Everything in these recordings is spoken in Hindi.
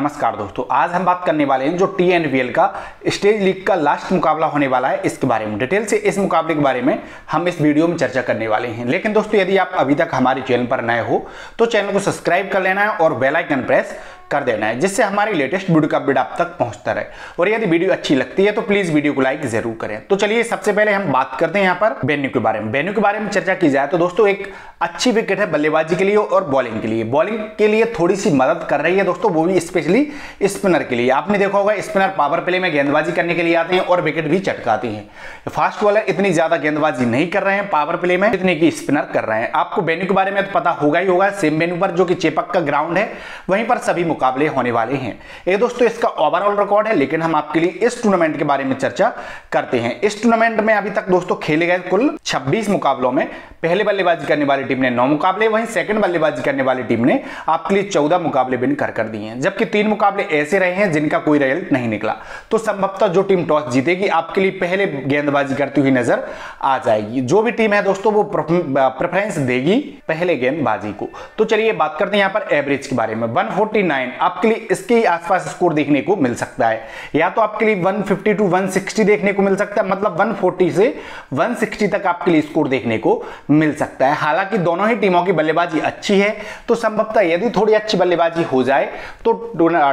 नमस्कार दोस्तों, आज हम बात करने वाले हैं जो टी का स्टेज लीग का लास्ट मुकाबला होने वाला है, इसके बारे में। डिटेल से इस मुकाबले के बारे में हम इस वीडियो में चर्चा करने वाले हैं। लेकिन दोस्तों, यदि आप अभी तक हमारे चैनल पर नए हो तो चैनल को सब्सक्राइब कर लेना है और बेलाइकन प्रेस कर देना है, जिससे हमारी लेटेस्ट वीडियो का अपडेट आप तक पहुँचता रहे। और यदि वीडियो अच्छी लगती है तो प्लीज़ वीडियो को लाइक ज़रूर करें। तो चलिए, सबसे पहले हम बात करते हैं यहाँ पर वेन्यू के बारे में। वेन्यू के बारे में चर्चा की जाए तो दोस्तों, एक अच्छी विकेट है बल्लेबाजी के लिए और बॉलिंग के लिए। बॉलिंग के लिए थोड़ी सी मदद कर रही है दोस्तों, वो भी स्पेशली स्पिनर के लिए। आपने देखा होगा स्पिनर पावर प्ले में गेंदबाजी करने के लिए आते हैं और विकेट भी चटकाते हैं। फास्ट बॉलर इतनी ज़्यादा गेंदबाजी नहीं कर रहे हैं पावर प्ले में इतनी की स्पिनर कर रहे हैं। आपको वेन्यू के बारे में तो पता होगा ही होगा सेम वेन्यू पर जो कि चेपक का ग्राउंड है, वहीं पर सभी मुकाबले होने वाले हैं। ये दोस्तों, इसका ओवरऑल रिकॉर्ड है, लेकिन हम आपके लिए इस टूर्नामेंट के बारे में चर्चा करते हैं। इस टूर्नामेंट में अभी तक दोस्तों खेले गए कुल 26 मुकाबलों में पहले बल्लेबाजी करने वाली टीम ने नौ मुकाबले, वहीं सेकंड बल्लेबाजी करने वाली टीम ने आपके लिए चौदह मुकाबले बिन कर कर दिए हैं, जबकि तीन मुकाबले ऐसे रहे हैं जिनका कोई रिज़ल्ट नहीं निकला। तो संभवतः जो टीम टॉस जीतेगी, आपके लिए पहले गेंदबाजी करती हुई नज़र आ जाएगी। जो भी टीम है दोस्तों, वो प्रेफरेंस देगी पहले गेंदबाजी को। तो चलिए बात करते हैं यहाँ पर एवरेज के बारे में। 149 आपके लिए इसके आसपास स्कोर देखने को मिल सकता है। या तो आपके लिए 150 टू 160 देखने को मिल सकता है मतलब 140 से 160 तक आपके लिए स्कोर देखने को मिल सकता है। हालाँकि दोनों ही टीमों की बल्लेबाजी अच्छी है तो संभवतः यदि थोड़ी अच्छी बल्लेबाजी हो जाए तो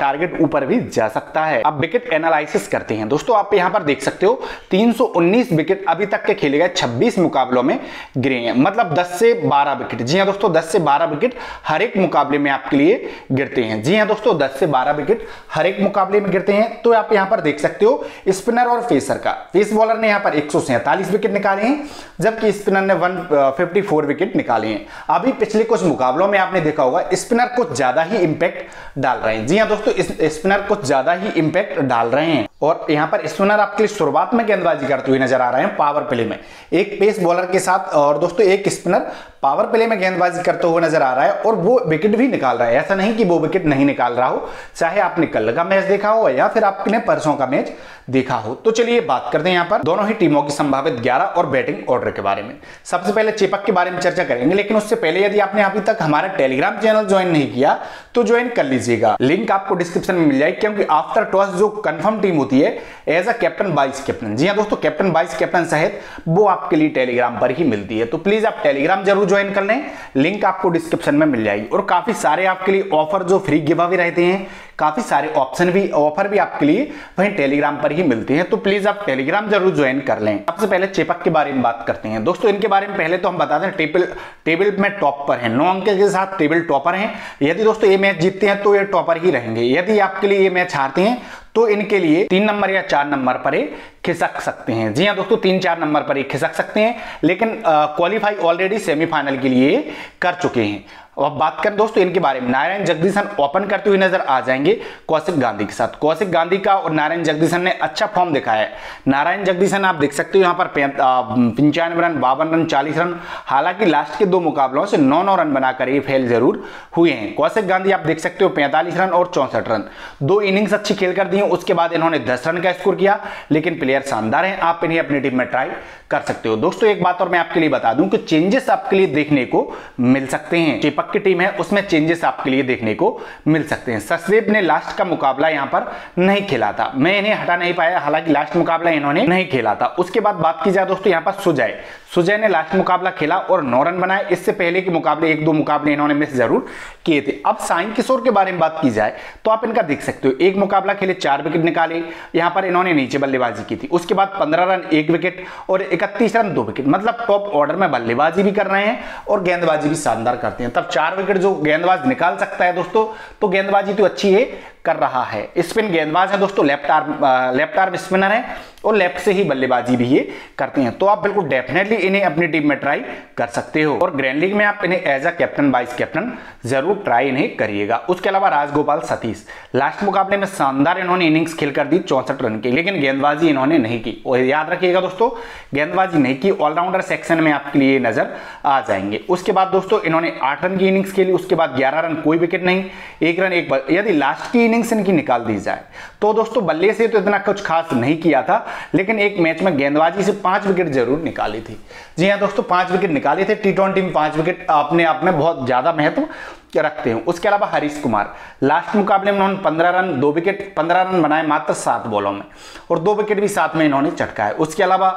टारगेट ऊपर भी जा सकता है। अब विकेट एनालिसिस करते हैं। दोस्तों, आप यहाँ पर देख सकते हो 319 विकेट अभी तक के खेले गए 26 मुकाबलों में गिरे हैं। मतलब 10 से 12 विकेट जी हाँ दोस्तों 10 से 12 विकेट हर एक मुकाबले में आपके लिए गिरते हैं। जी हाँ दोस्तों 10 से 12 विकेट हर एक मुकाबले में गिरते हैं। तो आप यहाँ पर देख सकते हो स्पिनर और फेसर का। फेस बॉलर ने यहाँ पर एक विकेट निकाले हैं, जबकि स्पिनर ने वन फिफ्टी विकेट निकाले हैं। अभी पिछले कुछ मुकाबलों में आपने देखा होगा स्पिनर कुछ ज़्यादा ही इंपैक्ट डाल रहे हैं। जी हाँ दोस्तों स्पिनर कुछ ज़्यादा ही इंपैक्ट डाल रहे हैं। और यहाँ पर स्पिनर आपके लिए शुरुआत में गेंदबाजी करते हुए नज़र आ रहे हैं पावर प्ले में। एक पेस बॉलर के साथ और दोस्तों, एक स्पिनर पावर प्ले में गेंदबाजी करते हुए नज़र आ रहा है और वो विकेट भी निकाल रहा है। ऐसा नहीं कि वो विकेट नहीं निकाल रहा हो, चाहे आपने कल का मैच देखा हो या फिर आपने परसों का मैच देखा हो। तो चलिए बात करते हैं यहाँ पर। दोनों ही टीमों की संभावित 11 और बैटिंग ऑर्डर के बारे में। सबसे पहले चेपक के बारे में चर्चा करेंगे, लेकिन उससे पहले यदि आपने अभी तक हमारा टेलीग्राम चैनल ज्वाइन नहीं किया तो ज्वाइन कर लीजिएगा। लिंक आपको डिस्क्रिप्शन में मिल जाएगी क्योंकि आफ्टर टॉस जो कंफर्म टीम होती है as a captain vice captain जी हाँ दोस्तों कैप्टन वाइस कैप्टन सहित वो आपके लिए टेलीग्राम पर ही मिलती है। तो प्लीज़ आप टेलीग्राम ज़रूर ज्वाइन कर लें। लिंक आपको डिस्क्रिप्शन में मिल जाएगी। और काफ़ी सारे आपके लिए ऑफ़र जो फ्री गिव अवे रहते हैं काफ़ी सारे ऑप्शन भी ऑफ़र भी आपके लिए वहीं टेलीग्राम पर ही मिलते हैं। तो प्लीज़ आप टेलीग्राम ज़रूर ज्वाइन कर लें। सबसे पहले चेपक के बारे में बात करते हैं। दोस्तों, इनके बारे में पहले तो हम बता दें टेबल टेबल में टॉप पर है। नौ अंक के साथ टेबल टॉपर हैं। यदि दोस्तों ये मैच जीतते हैं तो ये टॉपर ही रहेंगे। यदि आपके लिए ये मैच हारते हैं तो इनके लिए तीन नंबर या चार नंबर पर खिसक सकते हैं। जी हाँ दोस्तों, तीन चार नंबर पर खिसक सकते हैं। लेकिन क्वालिफाई ऑलरेडी सेमीफाइनल के लिए कर चुके हैं। अब बात करें दोस्तों इनके बारे में। नारायण जगदीशन ओपन करते हुए नज़र आ जाएँगे कौशिक गांधी के साथ। कौशिक गांधी का और नारायण जगदीशन ने अच्छा फॉर्म दिखाया है। नारायण जगदीशन आप देख सकते हो यहाँ पर पंचानवे रन, बावन रन, चालीस रन, हालाँकि लास्ट के दो मुकाबलों से नौ नौ रन बनाकर ये फेल ज़रूर हुए हैं। कौशिक गांधी, आप देख सकते हो, पैंतालीस रन और चौसठ रन। दो इनिंग्स अच्छी खेल कर दी उसके बाद इन्होंने दस रन का स्कोर किया, लेकिन प्लेयर शानदार है, आप इन्हें अपनी टीम में ट्राई कर सकते हो। दोस्तों, एक बात और मैं आपके लिए बता दूँ कि चेंजेस आपके लिए देखने को मिल सकते हैं। चेपक की टीम है, उसमें चेंजेस आपके लिए देखने को मिल सकते हैं। सचदेव ने लास्ट का मुकाबला यहाँ पर नहीं खेला था। मैं इन्हें हटा नहीं पाया, हालाँकि लास्ट मुकाबला इन्होंने नहीं खेला था। उसके बाद बात की जाए दोस्तों, यहाँ पर सुजय। सुजय ने लास्ट मुकाबला खेला और नौ रन बनाए। इससे पहले के मुकाबले, एक दो मुकाबले इन्होंने मिस ज़रूर किए थे। अब साइन किशोर के बारे में बात की जाए तो आप इनका देख सकते हो। एक मुकाबला खेले, चार विकेट निकाले। यहाँ पर इन्होंने नीचे बल्लेबाजी की थी। उसके बाद पंद्रह रन, एक विकेट और इकतीस रन, दो विकेट मतलब टॉप ऑर्डर में बल्लेबाजी भी कर रहे हैं और गेंदबाजी भी शानदार करते हैं। तब चार विकेट जो गेंदबाज निकाल सकता है दोस्तों तो गेंदबाजी तो अच्छी है कर रहा है। स्पिन गेंदबाज है दोस्तों, left arm left arm spinner है। और लेफ़्ट से ही बल्लेबाजी भी ये करते हैं। तो आप बिल्कुल डेफिनेटली इन्हें अपनी टीम में ट्राई कर सकते हो। और ग्रैंड लीग में आप इन्हें as a captain vice captain ज़रूर ट्राई इन्हें करिएगा। उसके अलावा राजगोपाल सतीश। लास्ट मुकाबले में शानदार इन्होंने इनिंग्स खेल कर दी चौसठ रन की, लेकिन गेंदबाजी इन्होंने नहीं की। और याद रखिएगा दोस्तों, गेंदबाजी नहीं की ऑलराउंडर सेक्शन में आपके लिए नज़र आ जाएँगे। उसके बाद दोस्तों इन्होंने आठ रन की इनिंग्स खेली, उसके बाद ग्यारह रन, कोई विकेट नहीं। एक रन, एक यदि लास्ट की इनिंग्स इनकी निकाल दी जाए। तो दोस्तों बल्ले से तो इतना कुछ खास नहीं किया था लेकिन एक मैच में गेंदबाजी से पाँच विकेट ज़रूर निकाली थी। जी हाँ दोस्तों, पाँच विकेट निकाले थे। टी ट्वेंटी में पाँच विकेट अपने आप में बहुत ज़्यादा महत्व रखते हैं। उसके अलावा हरीश कुमार, लास्ट मुकाबले में उन्होंने पंद्रह रन, दो विकेट, पंद्रह रन बनाए मात्र सात बॉलों में। और दो विकेट भी साथ में इन्होंने चटकाए। उसके अलावा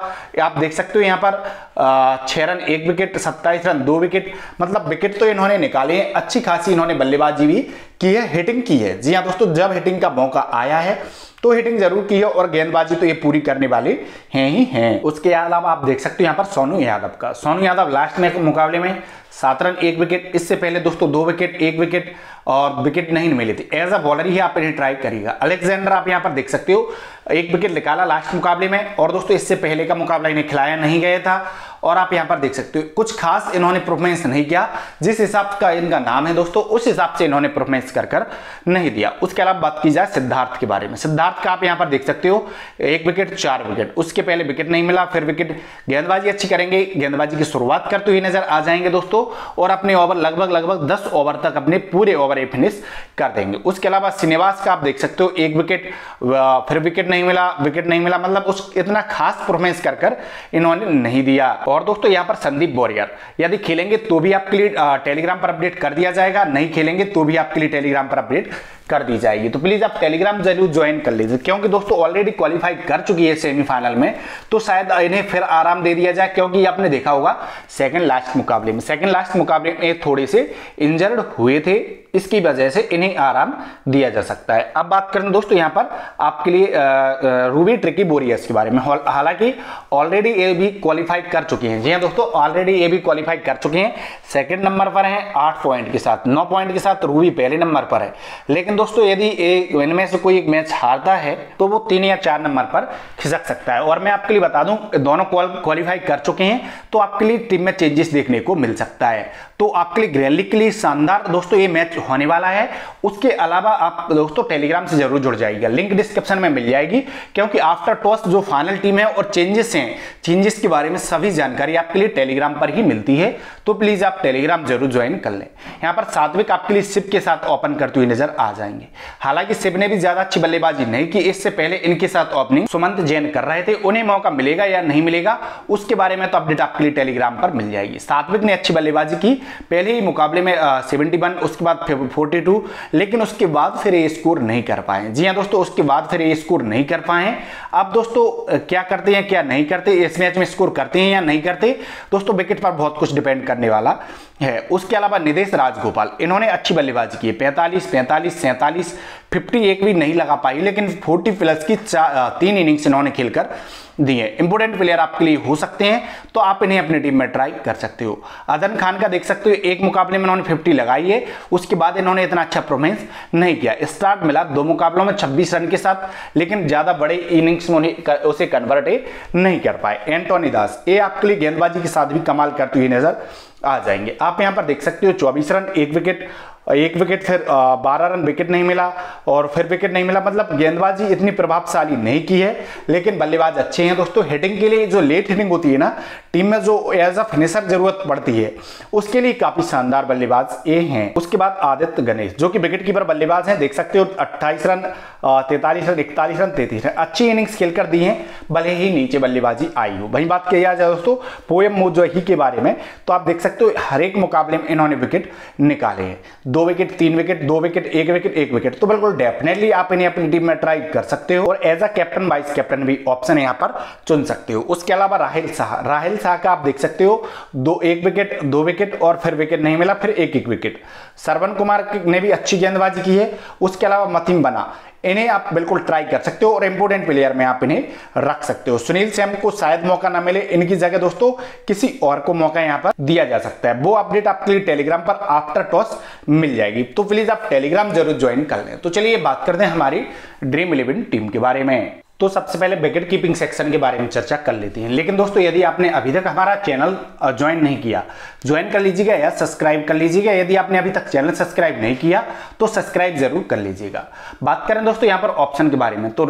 आप देख सकते हो यहाँ पर छह रन, एक विकेट, सत्ताईस रन, दो विकेट मतलब विकेट तो इन्होंने निकाले हैं। अच्छी खासी इन्होंने बल्लेबाजी भी की है हिटिंग की है। जी हाँ दोस्तों, जब हिटिंग का मौका आया है तो हिटिंग ज़रूर की है और गेंदबाजी तो ये पूरी करने वाले हैं ही हैं। उसके अलावा आप देख सकते हो यहाँ पर सोनू यादव का। सोनू यादव लास्ट में मुकाबले में सात रन, एक विकेट इससे पहले दोस्तों दो विकेट एक विकेट और विकेट नहीं मिली थी। एज अ बॉलर ही आप इन्हें ट्राई करिएगा। अलेक्जेंडर आप यहाँ पर देख सकते हो, एक विकेट निकाला लास्ट मुकाबले में। और दोस्तों इससे पहले का मुकाबला इन्हें खिलाया नहीं गया था। और आप यहाँ पर देख सकते हो, कुछ खास इन्होंने परफॉर्मेंस नहीं किया। जिस हिसाब का इनका नाम है दोस्तों, उस हिसाब से इन्होंने परफॉर्मेंस कर कर नहीं दिया। उसके अलावा बात की जाए सिद्धार्थ के बारे में। सिद्धार्थ का आप यहाँ पर देख सकते हो, एक विकेट चार विकेट उसके पहले विकेट नहीं मिला, फिर विकेट गेंदबाजी अच्छी करेंगे। गेंदबाजी की शुरुआत करते हुए नज़र आ जाएँगे दोस्तों। और अपने ओवर लगभग लगभग दस ओवर तक अपने पूरे ओवर फिनिश कर देंगे। उसके अलावा श्रीनिवास का आप देख सकते हो, एक विकेट फिर विकेट नहीं मिला विकेट नहीं मिला मतलब उस, इतना खास परफॉर्मेंस कर कर इन्होंने नहीं दिया। और दोस्तों, यहाँ पर संदीप बोरियर, यदि खेलेंगे तो भी आपके लिए टेलीग्राम पर अपडेट कर दिया जाएगा, नहीं खेलेंगे तो भी आपके लिए टेलीग्राम पर अपडेट कर दी जाएगी। तो प्लीज़ आप टेलीग्राम ज़रूर ज्वाइन कर लीजिए, क्योंकि दोस्तों ऑलरेडी क्वालिफाई कर चुकी है सेमीफाइनल में तो शायद इन्हें फिर आराम दे दिया जाए, क्योंकि आपने देखा होगा सेकंड लास्ट मुकाबले में सेकंड लास्ट मुकाबले में थोड़े से इंजर्ड हुए थे, इसकी वजह से इन्हें आराम दिया जा सकता है। अब बात करें दोस्तों, यहाँ पर आपके लिए रूबी ट्रिकी बोरियस के बारे में। हालाँकि ऑलरेडी ये भी क्वालिफाई कर चुके हैं। जी हाँ दोस्तों ऑलरेडी ये भी क्वालिफाई कर चुके हैं। सेकंड नंबर पर हैं, आठ पॉइंट के साथ। नौ पॉइंट के साथ रूबी पहले नंबर पर है। लेकिन दोस्तों, यदि इनमें से कोई एक मैच हारता है तो वो तीन या चार नंबर पर खिसक सकता है। और मैं आपके लिए बता दूँ, दोनों क्वालिफाई कर चुके हैं तो आपके लिए टीम में चेंजेस देखने को मिल सकता है। सकता है। तो आपके लिए ग्रैली के लिए शानदार दोस्तों ये मैच होने वाला है। उसके अलावा आप दोस्तों टेलीग्राम से ज़रूर जुड़ जाएगा लिंक डिस्क्रिप्शन में मिल जाएगी, क्योंकि आफ्टर टॉस जो फाइनल टीम है और चेंजेस हैं चेंजेस के बारे में सभी जानकारी आपके लिए टेलीग्राम पर ही मिलती है। तो प्लीज़ आप टेलीग्राम ज़रूर ज्वाइन कर लें। यहाँ पर सात्विक आपके लिए सिप के साथ ओपन करते हुए नज़र आ जाएँगे। हालाँकि सिप ने भी ज़्यादा अच्छी बल्लेबाजी नहीं की, इससे पहले इनके साथ ओपनिंग सुमंत जैन कर रहे थे। उन्हें मौका मिलेगा या नहीं मिलेगा, उसके बारे में तो अपडेट आपके लिए टेलीग्राम पर मिल जाएगी। सात्विक ने अच्छी बल्लेबाजी की पहले ही मुकाबले में सेवेंटी वन, उसके बाद फोर्टी टू, लेकिन उसके बाद फिर ये स्कोर नहीं कर पाए। जी हाँ दोस्तों, उसके बाद फिर ये स्कोर नहीं कर पाए अब दोस्तों क्या करते हैं, क्या नहीं करते, इस मैच में स्कोर करते हैं या नहीं करते? दोस्तों, विकेट पर बहुत कुछ डिपेंड करने वाला। है। उसके अलावा निदेश राजगोपाल, इन्होंने अच्छी बल्लेबाजी की पैंतालीस पैंतालीस, सैंतालीस, फिफ्टी एक भी नहीं लगा पाई, लेकिन फोर्टी प्लस की तीन इनिंग्स इन्होंने खेलकर दिए इंपोर्टेंट प्लेयर आपके लिए हो सकते हैं तो आप इन्हें अपनी टीम में ट्राई कर सकते हो। अदन खान का देख सकते हो, एक मुकाबले में इन्होंने 50 लगाई है, उसके बाद इन्होंने इतना अच्छा परफॉर्मेंस नहीं किया। स्टार्ट मिला दो मुकाबलों में 26 रन के साथ, लेकिन ज़्यादा बड़े इनिंग्स में उसे कन्वर्ट नहीं कर पाए। एंटोनी दास, ये आपके लिए गेंदबाजी के साथ भी कमाल करती हुई नज़र आ जाएँगे। आप यहाँ पर देख सकते हो चौबीस रन एक विकेट एक विकेट फिर बारह रन विकेट नहीं मिला और फिर विकेट नहीं मिला मतलब गेंदबाजी इतनी प्रभावशाली नहीं की है, लेकिन बल्लेबाज अच्छे हैं। दोस्तों हिटिंग के लिए जो लेट हिटिंग होती है ना टीम में जो एज अ फिनिशर ज़रूरत पड़ती है, उसके लिए काफ़ी शानदार बल्लेबाज ये हैं। उसके बाद आदित्य गणेश, जो कि विकेट कीपर बल्लेबाज हैं, देख सकते हो, अट्ठाईस रन तैतालीस रन, इकतालीस रन, तैतीस रन, अच्छी इनिंग्स खेलकर दी है, भले ही नीचे बल्लेबाजी आई हो। वही बात किया जाए दोस्तों, पोएम मोजोही के बारे में तो आप देख सकते हो, हर एक मुकाबले में इन्होंने विकेट निकाले हैं। दो विकेट तीन विकेट दो विकेट एक विकेट एक विकेट तो बिल्कुल डेफिनेटली आप इन्हें अपनी टीम में ट्राई कर सकते हो और as a captain vice captain भी ऑप्शन यहाँ पर चुन सकते हो। उसके अलावा राहिल शाह राहिल शाह का आप देख सकते हो, दो, एक विकेट दो विकेट और फिर विकेट नहीं मिला, फिर एक एक विकेट सरवन कुमार ने भी अच्छी गेंदबाजी की है। उसके अलावा मथिम बना इन्हें आप बिल्कुल ट्राई कर सकते हो और इंपोर्टेंट प्लेयर में आप इन्हें रख सकते हो। सुनील सैम को शायद मौका ना मिले। इनकी जगह दोस्तों, किसी और को मौका यहाँ पर दिया जा सकता है। वो अपडेट आपके लिए टेलीग्राम पर आफ्टर टॉस मिल जाएगी। तो प्लीज़ आप टेलीग्राम ज़रूर ज्वाइन कर लें। तो चलिए बात करते हैं हमारी ड्रीम इलेवन टीम के बारे में। तो सबसे पहले विकेट कीपिंग सेक्शन के बारे में चर्चा कर लेते हैं। लेकिन दोस्तों, यदि आपने अभी तक हमारा चैनल ज्वाइन नहीं किया ज्वाइन कर लीजिएगा या सब्सक्राइब कर लीजिएगा। यदि आपने अभी तक चैनल सब्सक्राइब नहीं किया तो सब्सक्राइब ज़रूर कर लीजिएगा। बात करें दोस्तों, यहाँ पर ऑप्शन के बारे में तो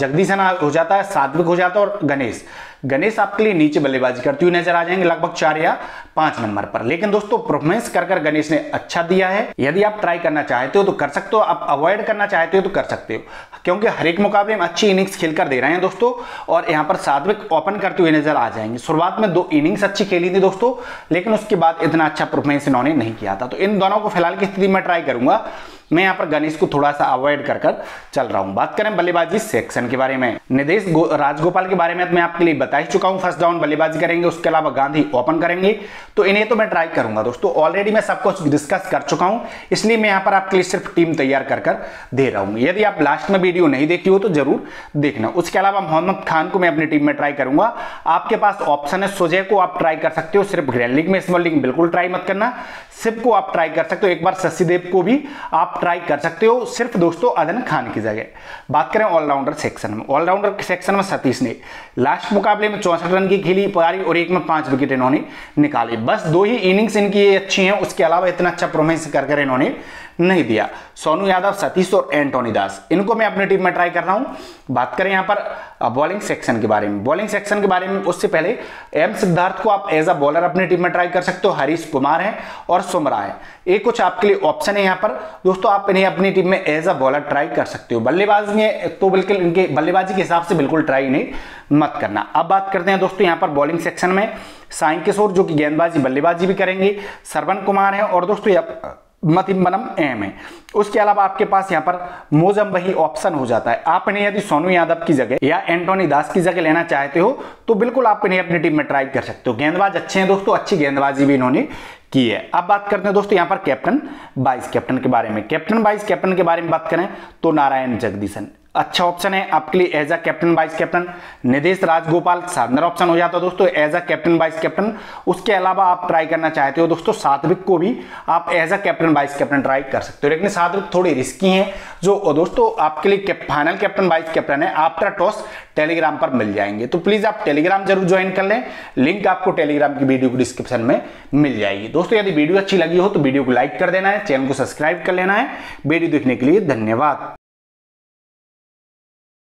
जगदीशन हो जाता है, सात्विक हो जाता है और गणेश। गणेश आपके लिए नीचे बल्लेबाजी करती हुई नज़र आ जाएँगे लगभग चार या पाँच नंबर पर। लेकिन दोस्तों परफॉर्मेंस कर कर गणेश ने अच्छा दिया है। यदि आप ट्राई करना चाहते हो तो कर सकते हो, आप अवॉइड करना चाहते हो तो कर सकते हो, क्योंकि हर एक मुकाबले में अच्छी इनिंग्स खेलकर दे रहे हैं दोस्तों, और यहाँ पर सात्विक ओपन करते हुए नज़र आ जाएँगे। शुरुआत में दो इनिंग्स अच्छी खेली थी दोस्तों, लेकिन उसके बाद इतना अच्छा परफॉर्मेंस इन्होंने नहीं किया था। तो इन दोनों को फ़िलहाल की स्थिति में ट्राई करूँगा। मैं यहाँ पर गणेश को थोड़ा सा अवॉइड कर कर चल रहा हूँ। बात करें बल्लेबाजी सेक्शन के बारे में। निदेश राजगोपाल के बारे में तो मैं आपके लिए बता ही चुका हूँ। फ़र्स्ट डाउन बल्लेबाजी करेंगे, उसके अलावा गांधी ओपन करेंगे। तो इन्हें तो मैं ट्राई करूँगा दोस्तों। ऑलरेडी मैं सब कुछ डिस्कस कर चुका हूँ। इसलिए मैं यहाँ पर आपके लिए सिर्फ़ टीम तैयार कर कर दे रहा हूँ। यदि आप लास्ट में वीडियो नहीं देखी हो तो ज़रूर देखना। उसके अलावा मोहम्मद खान को मैं अपनी टीम में ट्राई करूँगा। आपके पास ऑप्शन है सोजे को आप ट्राई कर सकते हो। सिर्फ़ ग्रैंड लीग में स्मॉल लीग बिल्कुल ट्राई मत करना। सिर्फ़ को आप ट्राई कर सकते हो। एक बार शशिदेव को भी आप ट्राई कर सकते हो। सिर्फ़ दोस्तों अदन खान की जगह। बात करें ऑलराउंडर सेक्शन में। ऑलराउंडर सेक्शन में सतीश ने लास्ट मुकाबले में चौसठ रन की खेली, पारी और एक में पाँच विकेट इन्होंने निकाली। बस दो ही इनिंग्स इनकी अच्छी हैं। उसके अलावा इतना अच्छा परफॉर्मेंस कर इन्होंने नहीं दिया। सोनू यादव, सतीश और एंटोनी दास। इनको मैं अपनी टीम में ट्राई कर रहा हूँ। बात करें यहाँ पर बॉलिंग सेक्शन के बारे में। बॉलिंग सेक्शन के बारे में उससे पहले एम सिद्धार्थ को आप एज अ बॉलर अपनी टीम में ट्राई कर सकते हो। हरीश कुमार है और सुमरा है। एक कुछ आपके लिए ऑप्शन है यहाँ पर। दोस्तों, आप इन्हें अपनी टीम में एज अ बॉलर ट्राई कर सकते हो। बल्लेबाज में तो बिल्कुल इनके, बल्लेबाजी के हिसाब से बिल्कुल ट्राई नहीं, मत करना। अब बात करते हैं दोस्तों यहाँ पर बॉलिंग सेक्शन में। साई किशोर, जो कि गेंदबाजी, बल्लेबाजी भी करेंगे। सरवन कुमार है और दोस्तों मतिम्बनम एम है। उसके अलावा आपके पास यहाँ पर मोजम वही ऑप्शन हो जाता है। आप इन्हें यदि सोनू यादव की जगह या एंटोनी दास की जगह लेना चाहते हो तो बिल्कुल आप इन्हें अपनी टीम में ट्राई कर सकते हो। गेंदबाज अच्छे हैं दोस्तों, अच्छी गेंदबाजी भी इन्होंने की है। अब बात करते हैं दोस्तों यहाँ पर कैप्टन वाइस कैप्टन के बारे में। कैप्टन वाइस कैप्टन के बारे में बात करें तो नारायण जगदीशन। अच्छा ऑप्शन है आपके लिए as a captain vice captain Nidesh Rajagopal शानदार ऑप्शन हो जाता है दोस्तों as a captain vice captain उसके अलावा आप ट्राई करना चाहते हो दोस्तों, सात्विक को भी आप as a captain vice captain try कर सकते हो। लेकिन सात्विक थोड़ी रिस्की है, जो दोस्तों आपके लिए फाइनल कैप्टन वाइस कैप्टन है। आफ्टर टॉस टेलीग्राम पर मिल जाएँगे। तो प्लीज़ आप टेलीग्राम ज़रूर ज्वाइन कर लें। लिंक आपको टेलीग्राम की वीडियो को डिस्क्रिप्शन में मिल जाएगी। दोस्तों, यदि वीडियो अच्छी लगी हो तो वीडियो को लाइक कर देना है चैनल को सब्सक्राइब कर लेना है। वीडियो देखने के लिए धन्यवाद।